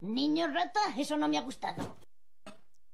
Niño rata, eso no me ha gustado.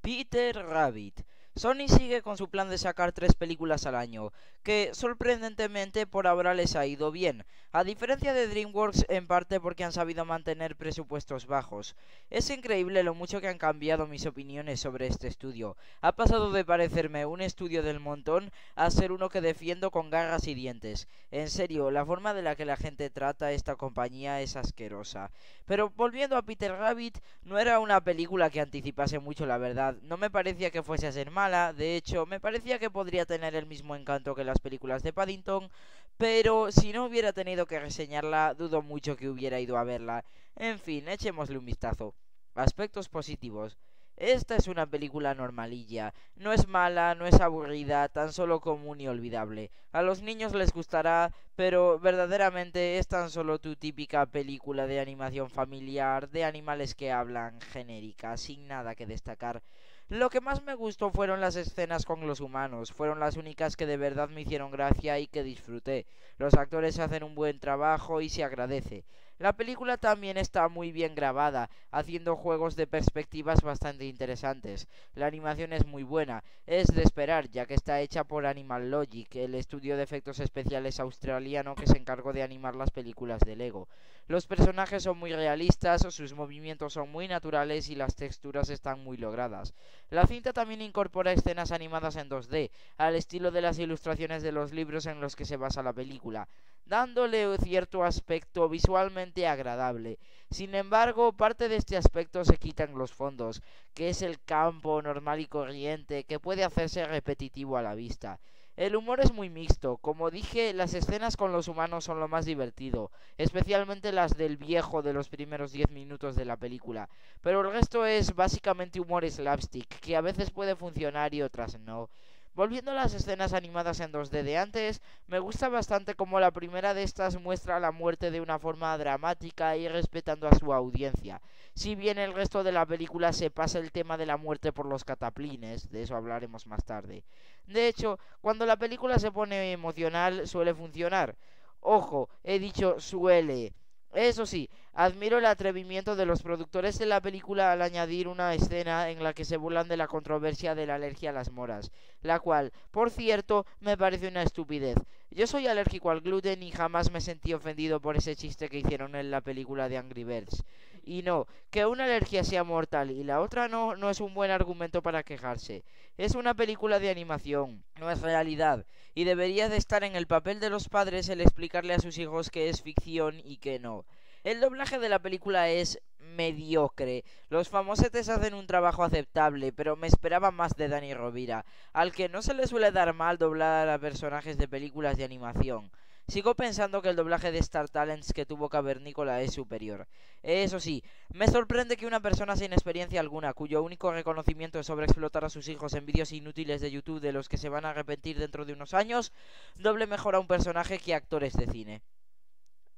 Peter Rabbit. Sony sigue con su plan de sacar tres películas al año, que sorprendentemente por ahora les ha ido bien, a diferencia de DreamWorks en parte porque han sabido mantener presupuestos bajos. Es increíble lo mucho que han cambiado mis opiniones sobre este estudio. Ha pasado de parecerme un estudio del montón a ser uno que defiendo con garras y dientes. En serio, la forma de la que la gente trata a esta compañía es asquerosa. Pero volviendo a Peter Rabbit, no era una película que anticipase mucho la verdad, no me parecía que fuese a ser mal de hecho, me parecía que podría tener el mismo encanto que las películas de Paddington, pero si no hubiera tenido que reseñarla, dudo mucho que hubiera ido a verla. En fin, echémosle un vistazo. Aspectos positivos. Esta es una película normalilla. No es mala, no es aburrida, tan solo común y olvidable. A los niños les gustará, pero verdaderamente es tan solo tu típica película de animación familiar, de animales que hablan, genérica, sin nada que destacar. Lo que más me gustó fueron las escenas con los humanos, fueron las únicas que de verdad me hicieron gracia y que disfruté. Los actores hacen un buen trabajo y se agradece. La película también está muy bien grabada, haciendo juegos de perspectivas bastante interesantes. La animación es muy buena, es de esperar, ya que está hecha por Animal Logic, el estudio de efectos especiales australiano que se encargó de animar las películas de Lego. Los personajes son muy realistas, sus movimientos son muy naturales y las texturas están muy logradas. La cinta también incorpora escenas animadas en 2D, al estilo de las ilustraciones de los libros en los que se basa la película dándole cierto aspecto visualmente agradable. Sin embargo, parte de este aspecto se quita en los fondos, que es el campo normal y corriente que puede hacerse repetitivo a la vista. El humor es muy mixto, como dije, las escenas con los humanos son lo más divertido, especialmente las del viejo de los primeros 10 minutos de la película, pero el resto es básicamente humor slapstick, que a veces puede funcionar y otras no. Volviendo a las escenas animadas en 2D de antes, me gusta bastante como la primera de estas muestra la muerte de una forma dramática y respetando a su audiencia. Si bien el resto de la película se pasa el tema de la muerte por los cataplines, de eso hablaremos más tarde. De hecho, cuando la película se pone emocional suele funcionar. Ojo, he dicho suele. Eso sí, admiro el atrevimiento de los productores de la película al añadir una escena en la que se burlan de la controversia de la alergia a las moras, la cual, por cierto, me parece una estupidez. Yo soy alérgico al gluten y jamás me sentí ofendido por ese chiste que hicieron en la película de Angry Birds. Y no, que una alergia sea mortal y la otra no, no es un buen argumento para quejarse. Es una película de animación, no es realidad, y debería de estar en el papel de los padres el explicarle a sus hijos que es ficción y que no. El doblaje de la película es mediocre. Los famosetes hacen un trabajo aceptable, pero me esperaba más de Dani Rovira, al que no se le suele dar mal doblar a personajes de películas de animación. Sigo pensando que el doblaje de Star Talents que tuvo Cavernícola es superior. Eso sí, me sorprende que una persona sin experiencia alguna, cuyo único reconocimiento es sobre explotar a sus hijos en vídeos inútiles de YouTube de los que se van a arrepentir dentro de unos años, doble mejor a un personaje que actores de cine.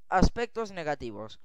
Aspectos negativos.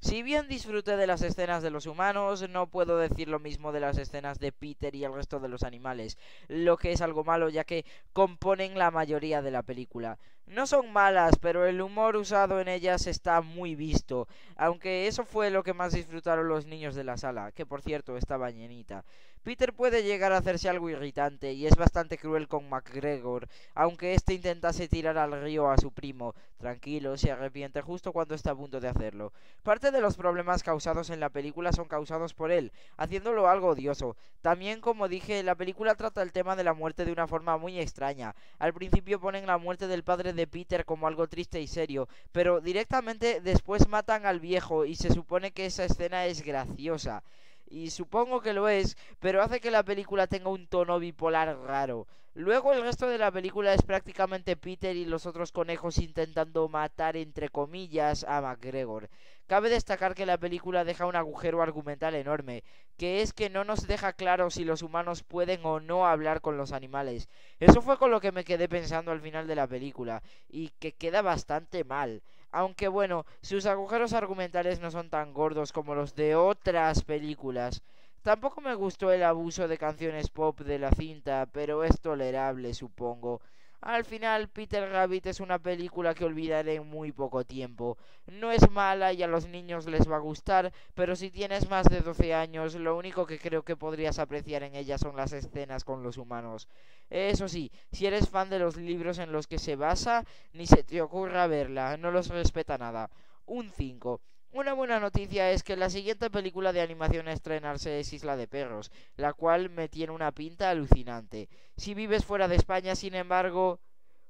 Si bien disfruté de las escenas de los humanos, no puedo decir lo mismo de las escenas de Peter y el resto de los animales, lo que es algo malo ya que componen la mayoría de la película. No son malas, pero el humor usado en ellas está muy visto, aunque eso fue lo que más disfrutaron los niños de la sala, que por cierto estaba llenita. Peter puede llegar a hacerse algo irritante y es bastante cruel con McGregor, aunque éste intentase tirar al río a su primo. Tranquilo, se arrepiente justo cuando está a punto de hacerlo. Parte de los problemas causados en la película son causados por él, haciéndolo algo odioso. También, como dije, la película trata el tema de la muerte de una forma muy extraña. Al principio ponen la muerte del padre de Peter como algo triste y serio, pero directamente después matan al viejo y se supone que esa escena es graciosa. Y supongo que lo es, pero hace que la película tenga un tono bipolar raro. Luego el resto de la película es prácticamente Peter y los otros conejos intentando matar entre comillas a McGregor. Cabe destacar que la película deja un agujero argumental enorme, que es que no nos deja claro si los humanos pueden o no hablar con los animales. Eso fue con lo que me quedé pensando al final de la película, y que queda bastante mal. Aunque bueno, sus agujeros argumentales no son tan gordos como los de otras películas. Tampoco me gustó el abuso de canciones pop de la cinta, pero es tolerable, supongo. Al final, Peter Rabbit es una película que olvidaré en muy poco tiempo. No es mala y a los niños les va a gustar, pero si tienes más de 12 años, lo único que creo que podrías apreciar en ella son las escenas con los humanos. Eso sí, si eres fan de los libros en los que se basa, ni se te ocurra verla, no los respeta nada. Un 5. Una buena noticia es que la siguiente película de animación a estrenarse es Isla de Perros, la cual me tiene una pinta alucinante. Si vives fuera de España, sin embargo,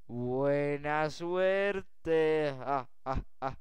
buena suerte. Ah, ah, ah.